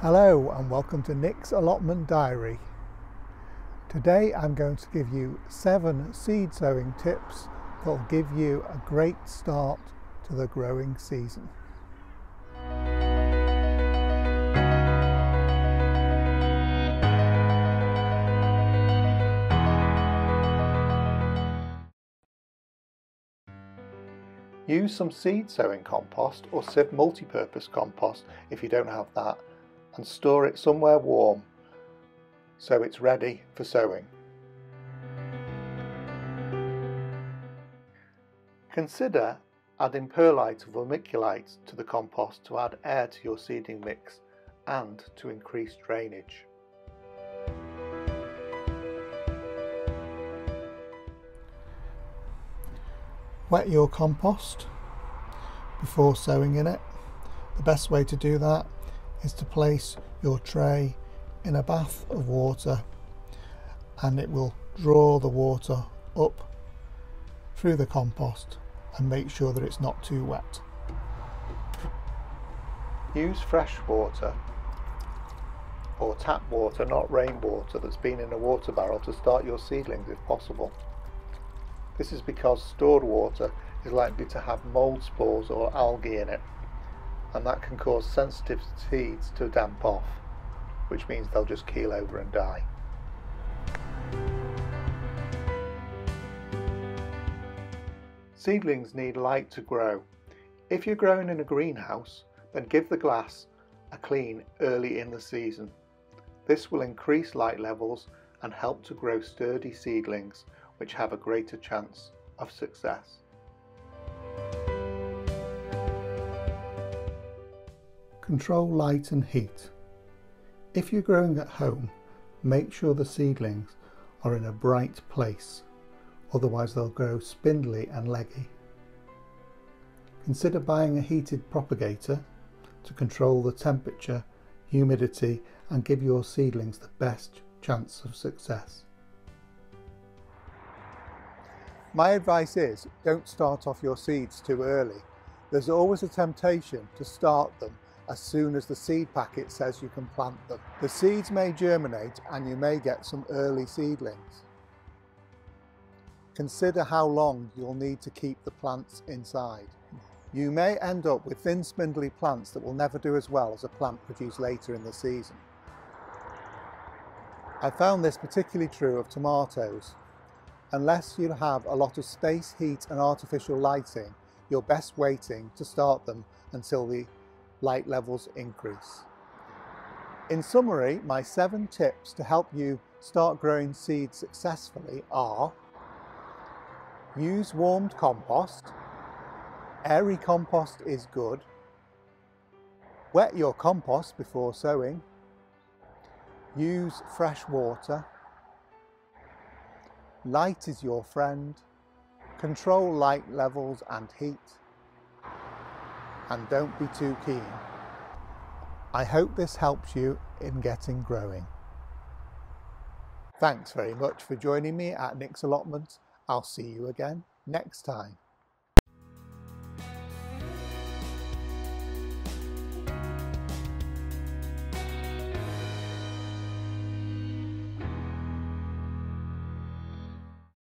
Hello and welcome to Nick's Allotment Diary. Today I'm going to give you seven seed sowing tips that will give you a great start to the growing season. Use some seed sowing compost or sieve multi-purpose compost if you don't have that and store it somewhere warm so it's ready for sowing. Consider adding perlite or vermiculite to the compost to add air to your seeding mix and to increase drainage. Wet your compost before sowing in it. The best way to do that is to place your tray in a bath of water and it will draw the water up through the compost and make sure that it's not too wet. Use fresh water or tap water, not rainwater that's been in a water barrel to start your seedlings if possible. This is because stored water is likely to have mould spores or algae in it and that can cause sensitive seeds to damp off which means they'll just keel over and die. Seedlings need light to grow. If you're growing in a greenhouse then give the glass a clean early in the season. This will increase light levels and help to grow sturdy seedlings which have a greater chance of success. Control light and heat. If you're growing at home, make sure the seedlings are in a bright place, otherwise they'll grow spindly and leggy. Consider buying a heated propagator to control the temperature, humidity and give your seedlings the best chance of success. My advice is don't start off your seeds too early. There's always a temptation to start them as soon as the seed packet says you can plant them. The seeds may germinate and you may get some early seedlings. Consider how long you'll need to keep the plants inside. You may end up with thin spindly plants that will never do as well as a plant produced later in the season. I found this particularly true of tomatoes. Unless you have a lot of space, heat and artificial lighting, you're best waiting to start them until the light levels increase. In summary, my seven tips to help you start growing seeds successfully are use warmed compost, airy compost is good, wet your compost before sowing, use fresh water, light is your friend, control light levels and heat, and don't be too keen. I hope this helps you in getting growing. Thanks very much for joining me at Nick's Allotment. I'll see you again next time.